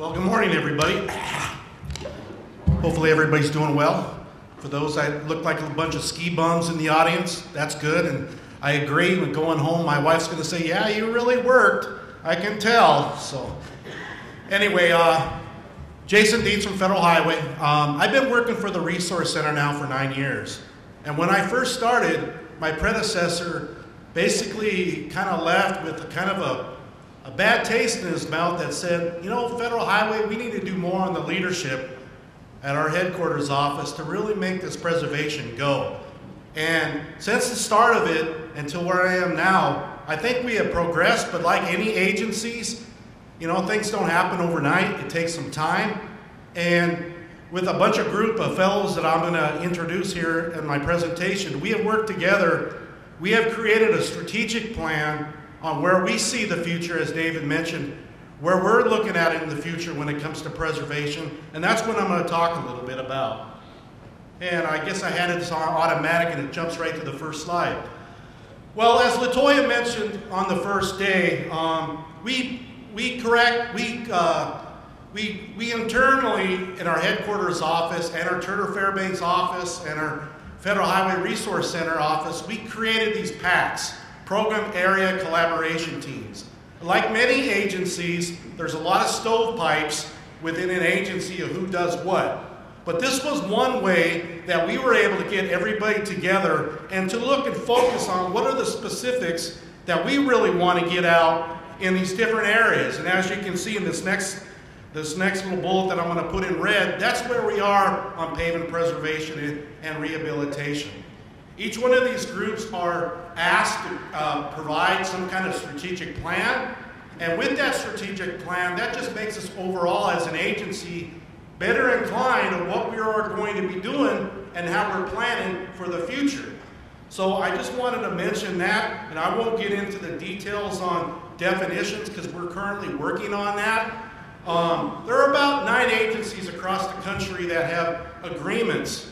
Well, good morning, everybody. Hopefully, everybody's doing well. For those that look like a bunch of ski bums in the audience, that's good. And I agree. When going home, my wife's going to say, "Yeah, you really worked. I can tell." So, anyway, uh, Jason Dietz from Federal Highway. Um, I've been working for the Resource Center now for nine years. And when I first started, my predecessor basically kind of left with kind of a a bad taste in his mouth that said, you know, Federal Highway, we need to do more on the leadership at our headquarters office to really make this preservation go. And since the start of it until where I am now, I think we have progressed, but like any agencies, you know, things don't happen overnight. It takes some time. And with a bunch of group of fellows that I'm going to introduce here in my presentation, we have worked together. We have created a strategic plan on where we see the future, as David mentioned, where we're looking at it in the future when it comes to preservation, and that's what I'm going to talk a little bit about. And I guess I had it on automatic and it jumps right to the first slide. Well, as Latoya mentioned on the first day, um, we, we correct, we, uh, we, we internally in our headquarters office and our Turner Fairbanks office and our Federal Highway Resource Center office, we created these PACs program area collaboration teams. Like many agencies, there's a lot of stovepipes within an agency of who does what. But this was one way that we were able to get everybody together and to look and focus on what are the specifics that we really want to get out in these different areas. And as you can see in this next this next little bullet that I'm going to put in red, that's where we are on pavement preservation and rehabilitation. Each one of these groups are asked to uh, provide some kind of strategic plan. And with that strategic plan, that just makes us overall as an agency better inclined of what we are going to be doing and how we're planning for the future. So I just wanted to mention that, and I won't get into the details on definitions because we're currently working on that. Um, there are about nine agencies across the country that have agreements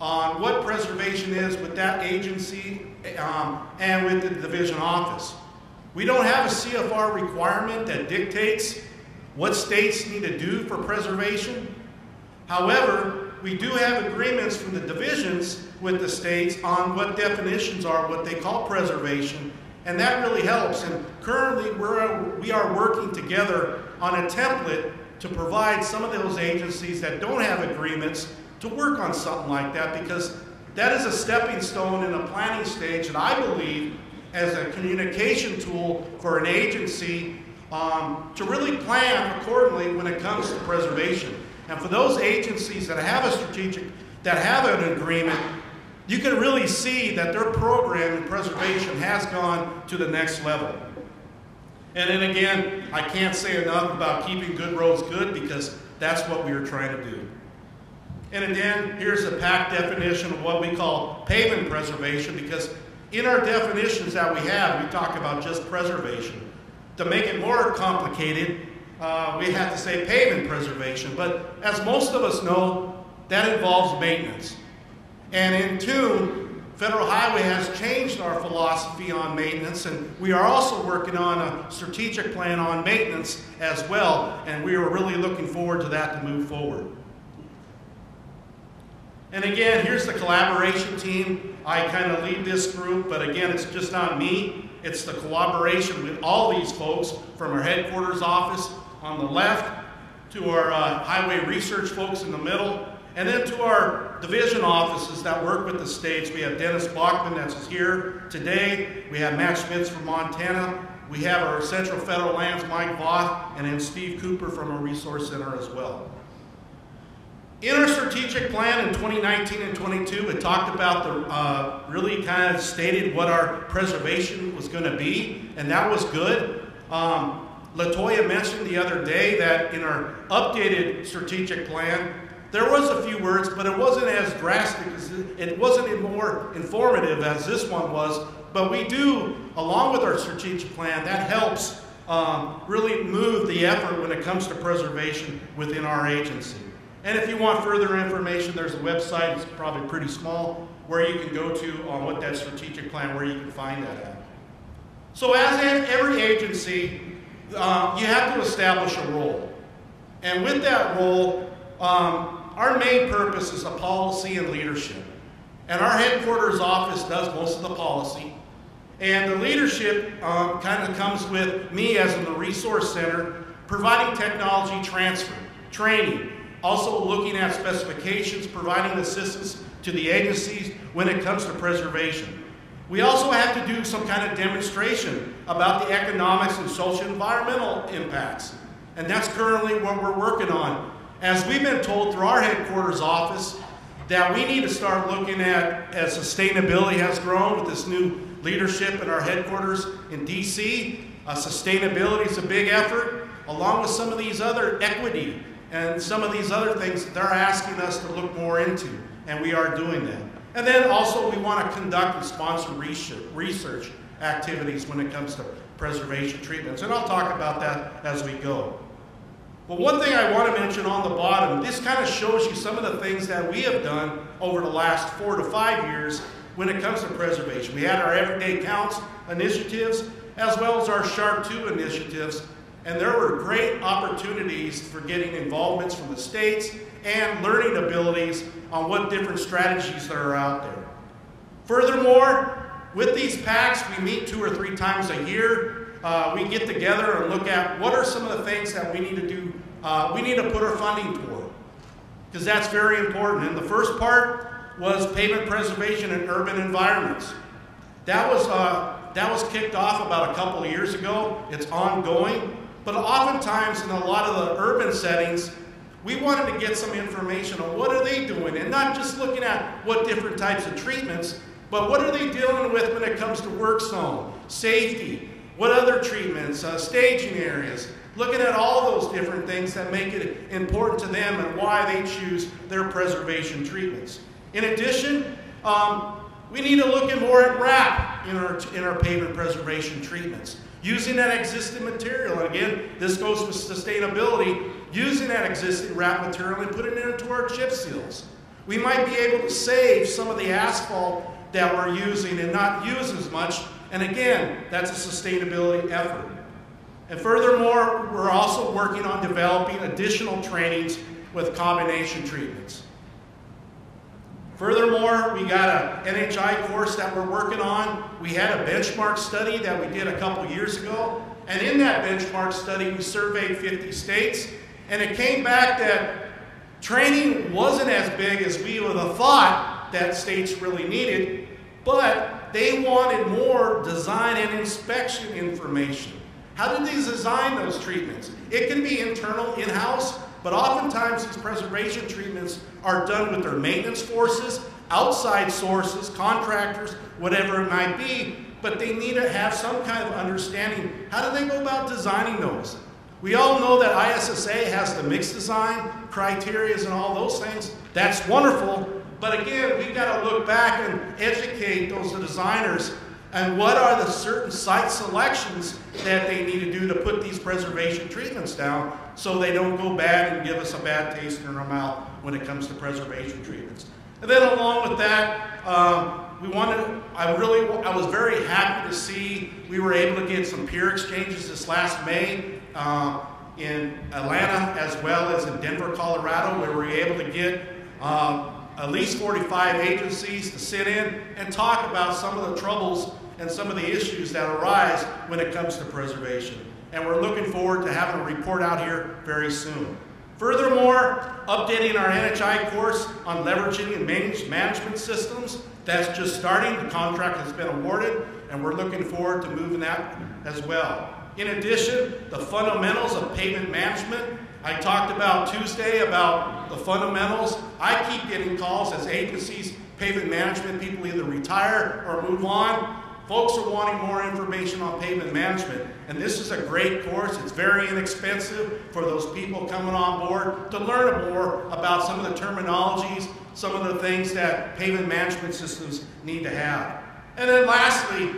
on what preservation is with that agency um, and with the division office. We don't have a CFR requirement that dictates what states need to do for preservation. However, we do have agreements from the divisions with the states on what definitions are, what they call preservation, and that really helps. And currently, we're, we are working together on a template to provide some of those agencies that don't have agreements to work on something like that because that is a stepping stone in a planning stage that I believe as a communication tool for an agency um, to really plan accordingly when it comes to preservation. And for those agencies that have a strategic, that have an agreement, you can really see that their program in preservation has gone to the next level. And then again, I can't say enough about keeping good roads good because that's what we are trying to do. And again, here's a PAC definition of what we call pavement preservation because in our definitions that we have, we talk about just preservation. To make it more complicated, uh, we have to say pavement preservation. But as most of us know, that involves maintenance. And in tune, Federal Highway has changed our philosophy on maintenance, and we are also working on a strategic plan on maintenance as well, and we are really looking forward to that to move forward. And again, here's the collaboration team. I kind of lead this group, but again, it's just not me. It's the collaboration with all these folks from our headquarters office on the left to our uh, highway research folks in the middle, and then to our division offices that work with the states. We have Dennis Bachman that's here today. We have Matt Schmitz from Montana. We have our Central Federal Lands, Mike Voth, and then Steve Cooper from our Resource Center as well. In our strategic plan in 2019 and 22, it talked about the, uh, really kind of stated what our preservation was going to be, and that was good. Um, Latoya mentioned the other day that in our updated strategic plan, there was a few words, but it wasn't as drastic as it wasn't as more informative as this one was. But we do, along with our strategic plan, that helps um, really move the effort when it comes to preservation within our agency. And if you want further information, there's a website, it's probably pretty small, where you can go to on what that strategic plan, where you can find that at. So as in every agency, uh, you have to establish a role. And with that role, um, our main purpose is a policy and leadership. And our headquarters office does most of the policy. And the leadership um, kind of comes with me as in the resource center, providing technology transfer, training, also looking at specifications, providing assistance to the agencies when it comes to preservation. We also have to do some kind of demonstration about the economics and social environmental impacts. And that's currently what we're working on. As we've been told through our headquarters office, that we need to start looking at as sustainability has grown with this new leadership in our headquarters in DC. Uh, sustainability is a big effort, along with some of these other equity and some of these other things they're asking us to look more into, and we are doing that. And then also we want to conduct and sponsor research activities when it comes to preservation treatments, and I'll talk about that as we go. But one thing I want to mention on the bottom, this kind of shows you some of the things that we have done over the last four to five years when it comes to preservation. We had our Everyday Counts initiatives, as well as our SHRP 2 initiatives, and there were great opportunities for getting involvements from the states and learning abilities on what different strategies that are out there. Furthermore, with these PACs, we meet two or three times a year uh, we get together and look at what are some of the things that we need to do, uh, we need to put our funding toward. Because that's very important. And the first part was pavement preservation in urban environments. That was, uh, that was kicked off about a couple of years ago. It's ongoing. But oftentimes in a lot of the urban settings, we wanted to get some information on what are they doing and not just looking at what different types of treatments, but what are they dealing with when it comes to work zone, safety, what other treatments, uh, staging areas, looking at all those different things that make it important to them and why they choose their preservation treatments. In addition, um, we need to look at more at RAP in our, in our pavement preservation treatments. Using that existing material, and again, this goes with sustainability, using that existing RAP material and putting it into our chip seals. We might be able to save some of the asphalt that we're using and not use as much and again, that's a sustainability effort. And furthermore, we're also working on developing additional trainings with combination treatments. Furthermore, we got an NHI course that we're working on. We had a benchmark study that we did a couple years ago. And in that benchmark study, we surveyed 50 states. And it came back that training wasn't as big as we would have thought that states really needed. But they wanted more design and inspection information. How did they design those treatments? It can be internal, in-house, but oftentimes these preservation treatments are done with their maintenance forces, outside sources, contractors, whatever it might be, but they need to have some kind of understanding. How do they go about designing those? We all know that ISSA has the mixed design criteria and all those things. That's wonderful, but again, we've got to look back and educate those designers and what are the certain site selections that they need to do to put these preservation treatments down so they don't go bad and give us a bad taste in our mouth when it comes to preservation treatments. And then along with that, um, we wanted, I really, I was very happy to see we were able to get some peer exchanges this last May uh, in Atlanta as well as in Denver, Colorado, where we were able to get uh, at least 45 agencies to sit in and talk about some of the troubles and some of the issues that arise when it comes to preservation. And we're looking forward to having a report out here very soon. Furthermore, updating our NHI course on leveraging and management systems. That's just starting. The contract has been awarded, and we're looking forward to moving that as well. In addition, the fundamentals of pavement management I talked about Tuesday about the fundamentals. I keep getting calls as agencies, pavement management people either retire or move on. Folks are wanting more information on pavement management, and this is a great course. It's very inexpensive for those people coming on board to learn more about some of the terminologies, some of the things that pavement management systems need to have. And then lastly,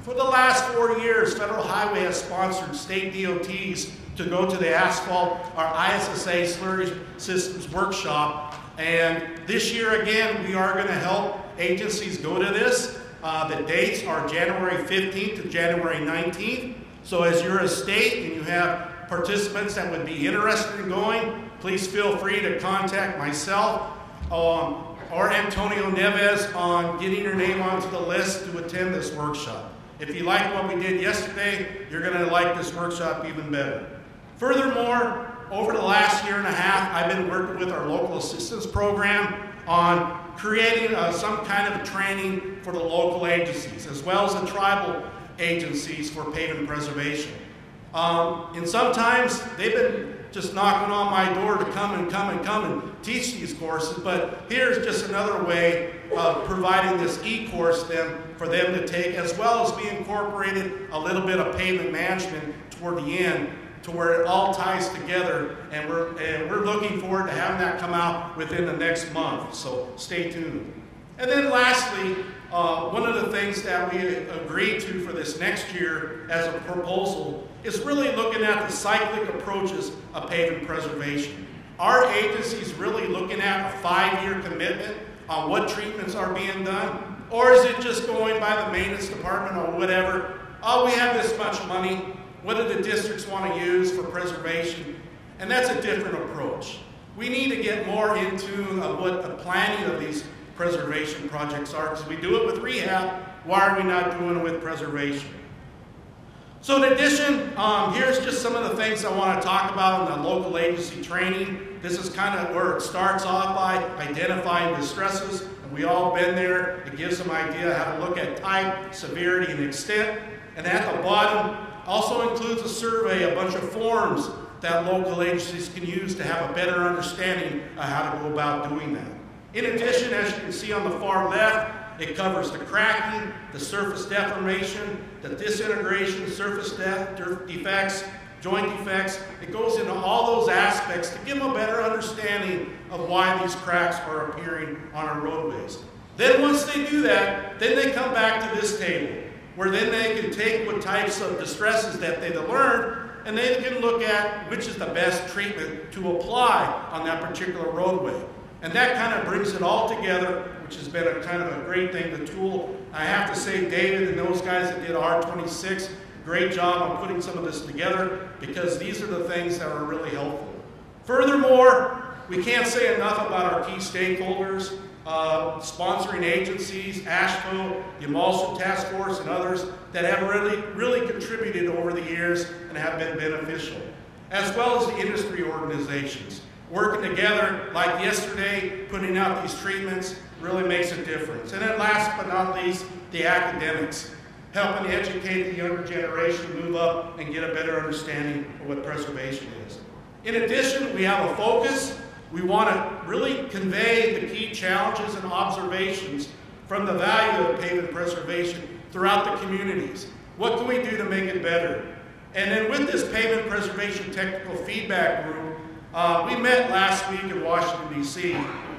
for the last four years, Federal Highway has sponsored state DOTs to go to the asphalt, our ISSA slurry systems workshop. And this year again, we are going to help agencies go to this. Uh, the dates are January 15th to January 19th. So as you're a state and you have participants that would be interested in going, please feel free to contact myself um, or Antonio Nieves on getting your name onto the list to attend this workshop. If you like what we did yesterday, you're going to like this workshop even better. Furthermore, over the last year and a half, I've been working with our local assistance program on creating uh, some kind of training for the local agencies, as well as the tribal agencies for pavement preservation. Um, and sometimes they've been just knocking on my door to come and come and come and teach these courses, but here's just another way of providing this e-course then for them to take, as well as be incorporated a little bit of pavement management toward the end to where it all ties together, and we're, and we're looking forward to having that come out within the next month, so stay tuned. And then lastly, uh, one of the things that we agreed to for this next year as a proposal is really looking at the cyclic approaches of pavement preservation. Our agency is really looking at a five-year commitment on what treatments are being done, or is it just going by the maintenance department or whatever? Oh, we have this much money, what do the districts want to use for preservation? And that's a different approach. We need to get more into uh, what the planning of these preservation projects are, because we do it with rehab, why are we not doing it with preservation? So in addition, um, here's just some of the things I want to talk about in the local agency training. This is kind of where it starts off by identifying distresses. And we all been there. It gives some idea how to look at type, severity, and extent. And at the bottom, also includes a survey, a bunch of forms that local agencies can use to have a better understanding of how to go about doing that. In addition, as you can see on the far left, it covers the cracking, the surface deformation, the disintegration, surface de defects, joint defects. It goes into all those aspects to give them a better understanding of why these cracks are appearing on our roadways. Then once they do that, then they come back to this table where then they can take what types of distresses that they've learned and they can look at which is the best treatment to apply on that particular roadway. And that kind of brings it all together, which has been a kind of a great thing. The tool, I have to say, David and those guys that did R26, great job on putting some of this together because these are the things that are really helpful. Furthermore, we can't say enough about our key stakeholders uh, sponsoring agencies, AASHTO, the Emulsion Task Force, and others that have really, really contributed over the years and have been beneficial, as well as the industry organizations. Working together, like yesterday, putting out these treatments really makes a difference. And then last but not least, the academics, helping educate the younger generation move up and get a better understanding of what preservation is. In addition, we have a focus we want to really convey the key challenges and observations from the value of pavement preservation throughout the communities. What can we do to make it better? And then with this pavement preservation technical feedback group, uh, we met last week in Washington, D.C.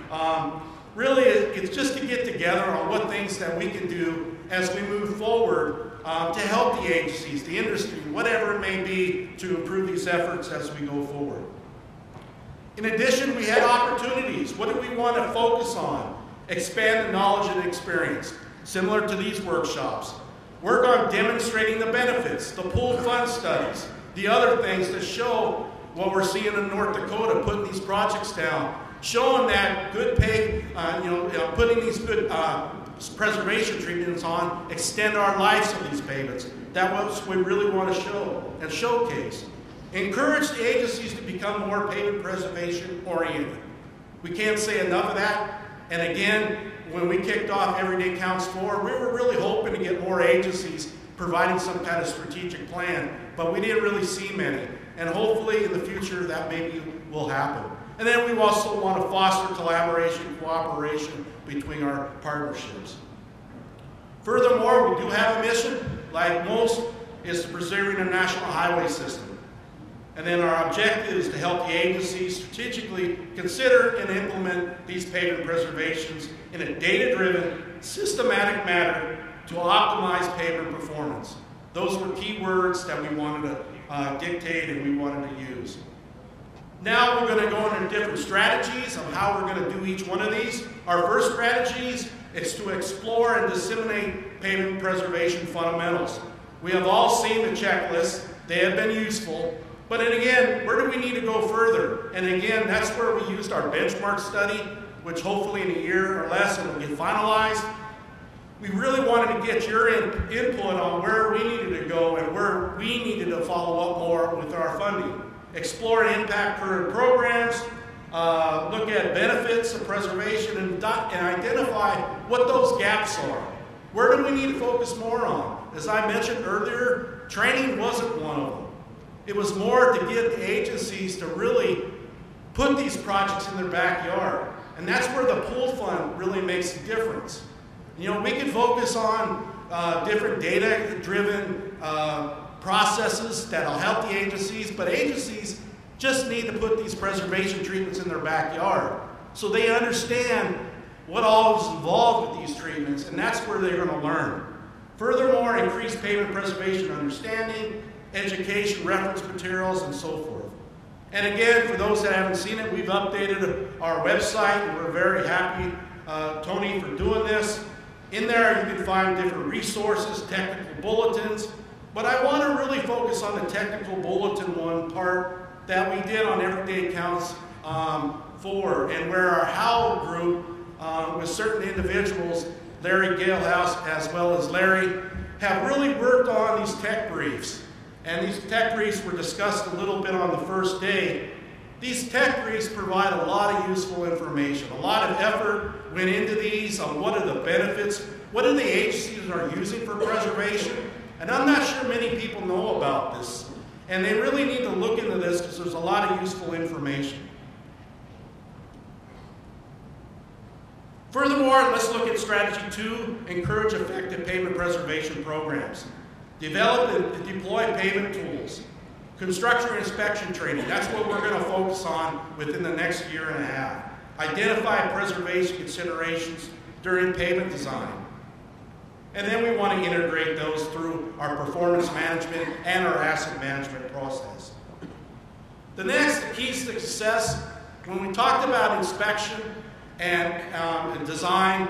Um, really, it's just to get together on what things that we can do as we move forward um, to help the agencies, the industry, whatever it may be, to improve these efforts as we go forward. In addition, we had opportunities. What do we want to focus on? Expand the knowledge and experience, similar to these workshops. Work on demonstrating the benefits, the pooled fund studies, the other things to show what we're seeing in North Dakota, putting these projects down, showing that good pay, uh, you, know, know, putting these good uh, preservation treatments on, extend our lives of these pavements. That's what we really want to show and showcase. Encourage the agencies to become more pavement preservation oriented. We can't say enough of that. And again, when we kicked off Everyday Counts 4, we were really hoping to get more agencies providing some kind of strategic plan, but we didn't really see many. And hopefully in the future that maybe will happen. And then we also want to foster collaboration, cooperation between our partnerships. Furthermore, we do have a mission, like most, is to preserving the national highway system. And then our objective is to help the agency strategically consider and implement these pavement preservations in a data-driven, systematic manner to optimize pavement performance. Those were key words that we wanted to uh, dictate and we wanted to use. Now we're going to go into different strategies of how we're going to do each one of these. Our first strategies is to explore and disseminate pavement preservation fundamentals. We have all seen the checklist. They have been useful. But then again, where do we need to go further? And again, that's where we used our benchmark study, which hopefully in a year or less will get finalized. We really wanted to get your in, input on where we needed to go and where we needed to follow up more with our funding. Explore impact current programs, uh, look at benefits of preservation, and, and identify what those gaps are. Where do we need to focus more on? As I mentioned earlier, training wasn't one of them. It was more to get the agencies to really put these projects in their backyard. And that's where the pool fund really makes a difference. You know, we can focus on uh, different data-driven uh, processes that'll help the agencies, but agencies just need to put these preservation treatments in their backyard so they understand what all is involved with these treatments, and that's where they're going to learn. Furthermore, increased pavement preservation understanding, education, reference materials, and so forth. And again, for those that haven't seen it, we've updated our website, we're very happy, uh, Tony, for doing this. In there, you can find different resources, technical bulletins, but I want to really focus on the technical bulletin one part that we did on Everyday Counts um, 4, and where our HOW group, uh, with certain individuals, Larry Galehouse as well as Larry, have really worked on these tech briefs. And these tech briefs were discussed a little bit on the first day. These tech briefs provide a lot of useful information. A lot of effort went into these on what are the benefits, what are the agencies are using for preservation. And I'm not sure many people know about this. And they really need to look into this because there's a lot of useful information. Furthermore, let's look at strategy two, encourage effective pavement preservation programs. Develop and deploy pavement tools. Construction inspection training, that's what we're going to focus on within the next year and a half. Identify preservation considerations during pavement design. And then we want to integrate those through our performance management and our asset management process. The next keys success, when we talked about inspection and, um, and design,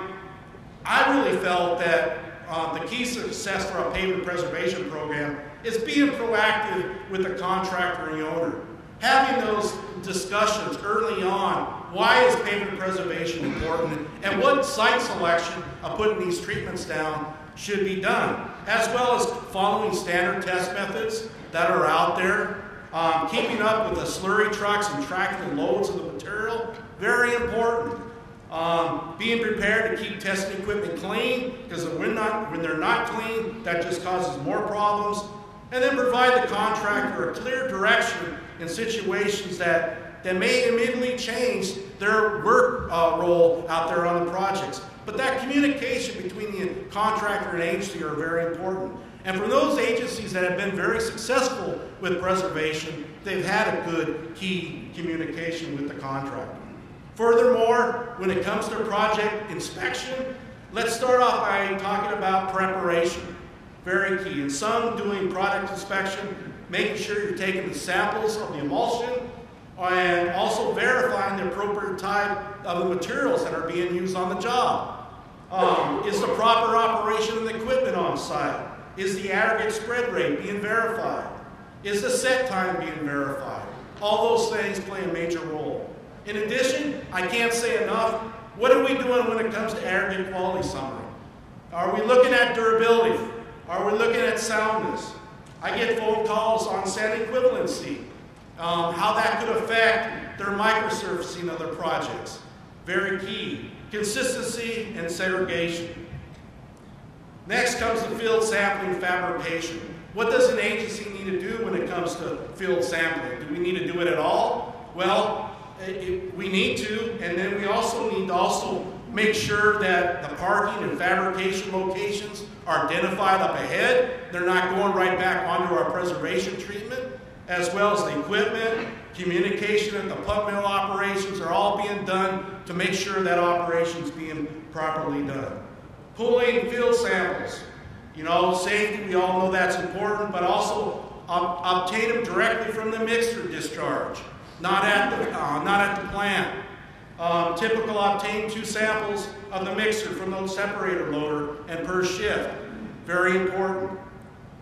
I really felt that uh, the key success for a pavement preservation program is being proactive with the contractor and the owner. Having those discussions early on, why is pavement preservation important and what site selection of putting these treatments down should be done, as well as following standard test methods that are out there, um, keeping up with the slurry trucks and tracking the loads of the material, very important. Um, being prepared to keep testing equipment clean, because when, not, when they're not clean, that just causes more problems. And then provide the contractor a clear direction in situations that, that may immediately change their work uh, role out there on the projects. But that communication between the contractor and agency are very important. And for those agencies that have been very successful with preservation, they've had a good key communication with the contractor. Furthermore, when it comes to project inspection, let's start off by talking about preparation. Very key. In some, doing product inspection, making sure you're taking the samples of the emulsion and also verifying the appropriate type of the materials that are being used on the job. Um, is the proper operation of the equipment on site? Is the aggregate spread rate being verified? Is the set time being verified? All those things play a major role. In addition, I can't say enough, what are we doing when it comes to aggregate quality summary? Are we looking at durability? Are we looking at soundness? I get phone calls on sand equivalency, um, how that could affect their microsurfacing of their projects. Very key. Consistency and segregation. Next comes the field sampling fabrication. What does an agency need to do when it comes to field sampling? Do we need to do it at all? Well, it, we need to, and then we also need to also make sure that the parking and fabrication locations are identified up ahead. They're not going right back onto our preservation treatment, as well as the equipment, communication, and the pugmill operations are all being done to make sure that operation's being properly done. Pulling field samples. You know, safety, we all know that's important, but also um, obtain them directly from the mixer discharge not at the, uh, not at the plant. Um, typical obtain two samples of the mixer from the separator loader and per shift. Very important.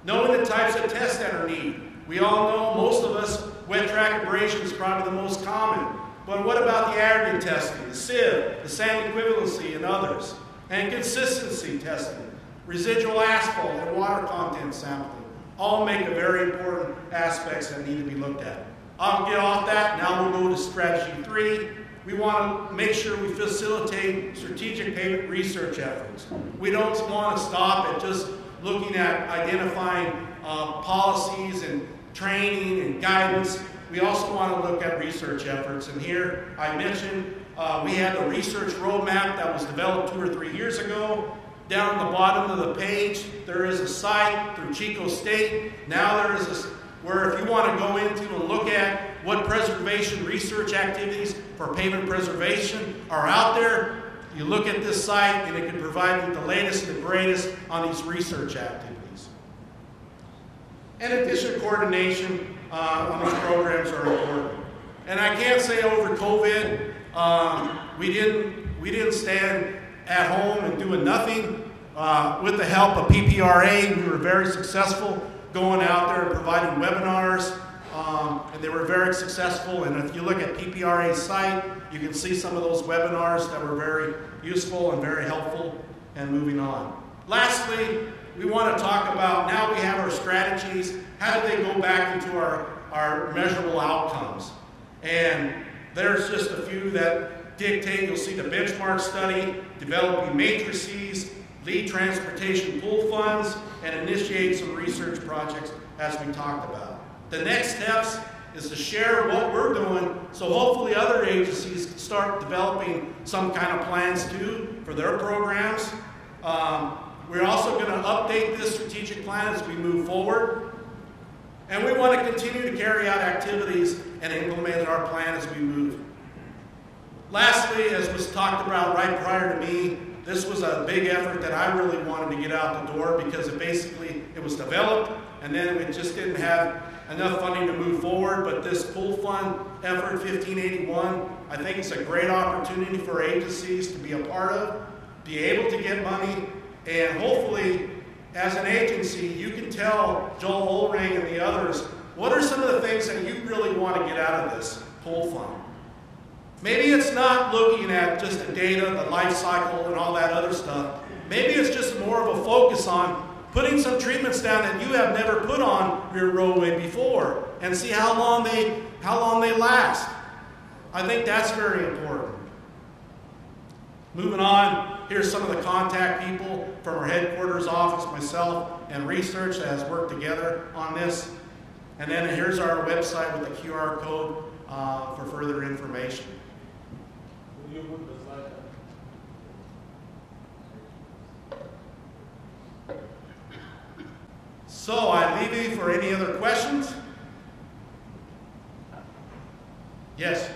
Knowing the types of tests that are needed. We all know most of us Wet track abrasion is probably the most common. But what about the aggregate testing, the sieve, the sand equivalency, and others? And consistency testing, residual asphalt and water content sampling, all make a very important aspects that need to be looked at. I'll get off that. Now we'll go to strategy three. We want to make sure we facilitate strategic pavement research efforts. We don't want to stop at just looking at identifying uh, policies and training and guidance. We also want to look at research efforts. And here I mentioned uh, we had a research roadmap that was developed two or three years ago. Down at the bottom of the page, there is a site through Chico State. Now there is a, where if you want to go into and look at what preservation research activities for pavement preservation are out there, you look at this site and it can provide you the latest and the greatest on these research activities. In addition, coordination uh, on these programs are important. And I can't say over COVID, um, we didn't we didn't stand at home and doing nothing. Uh, with the help of PPRA, we were very successful going out there and providing webinars, um, and they were very successful. And if you look at PPRA's site, you can see some of those webinars that were very useful and very helpful. And moving on. Lastly, we want to talk about now we have our strategies. How do they go back into our, our measurable outcomes? And there's just a few that dictate. You'll see the benchmark study, developing matrices, lead transportation pool funds, and initiate some research projects as we talked about. The next steps is to share what we're doing so hopefully other agencies can start developing some kind of plans too for their programs. Um, we're also going to update this strategic plan as we move forward. And we want to continue to carry out activities and implement our plan as we move. Lastly, as was talked about right prior to me, this was a big effort that I really wanted to get out the door because it basically, it was developed and then it just didn't have enough funding to move forward. But this pool fund effort 1581, I think it's a great opportunity for agencies to be a part of, be able to get money, and hopefully as an agency, you can tell Joel Olring and the others, what are some of the things that you really want to get out of this pool fund? Maybe it's not looking at just the data, the life cycle, and all that other stuff. Maybe it's just more of a focus on putting some treatments down that you have never put on your roadway before and see how long they, how long they last. I think that's very important. Moving on, here's some of the contact people from our headquarters office, myself, and research that has worked together on this. And then here's our website with the QR code uh, for further information. So I leave you for any other questions? Yes?